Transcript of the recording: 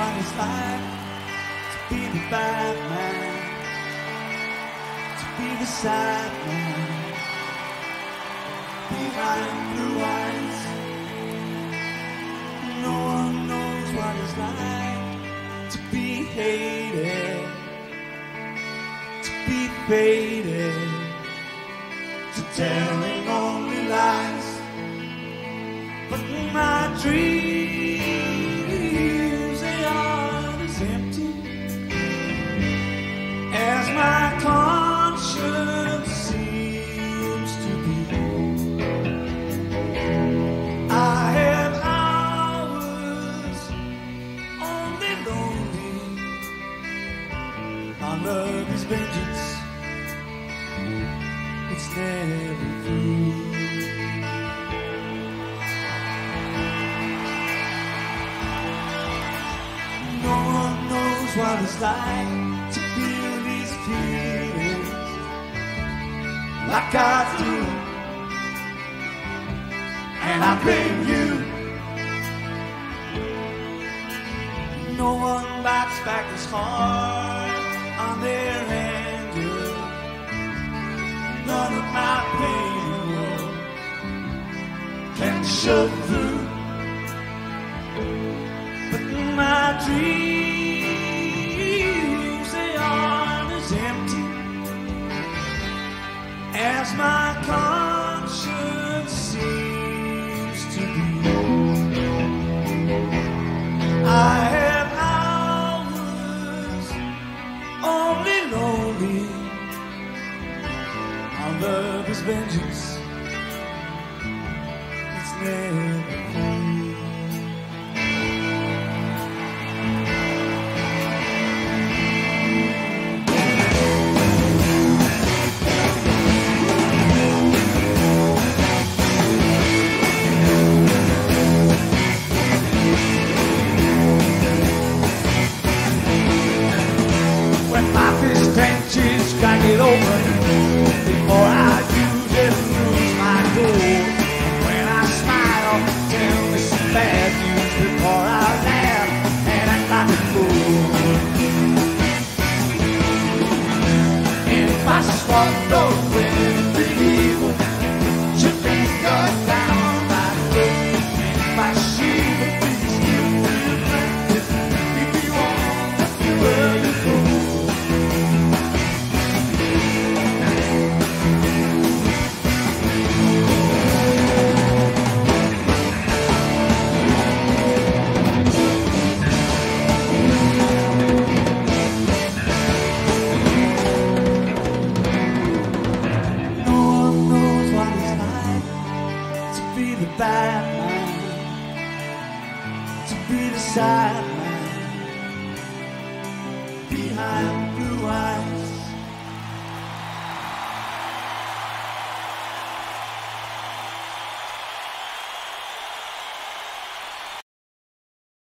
it's like to be the bad man, to be the sad man behind blue eyes. No one knows what it's like to be hated, to be faded, to telling only lies. But my dreams, love is vengeance. It's never free. No one knows what it's like to feel these feelings like I do. And I blame you. No one bites back as hard their. None of my pain can show through. But my dreams, love is vengeance. It's never free. When my fish I swallow with bad man, to be the sad man behind blue eyes.